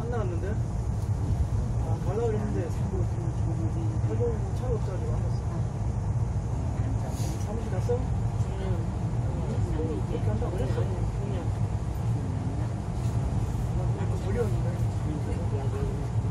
안 나왔는데? 아, 달라고 했는데 자꾸 팔고 차가 없어가지고 안 왔어. 사무실 갔어? 음. 응. 이렇게 한다고 음. 그랬어? 음. 아, 그냥. 그냥. 그냥. 그냥. 그냥. 그냥.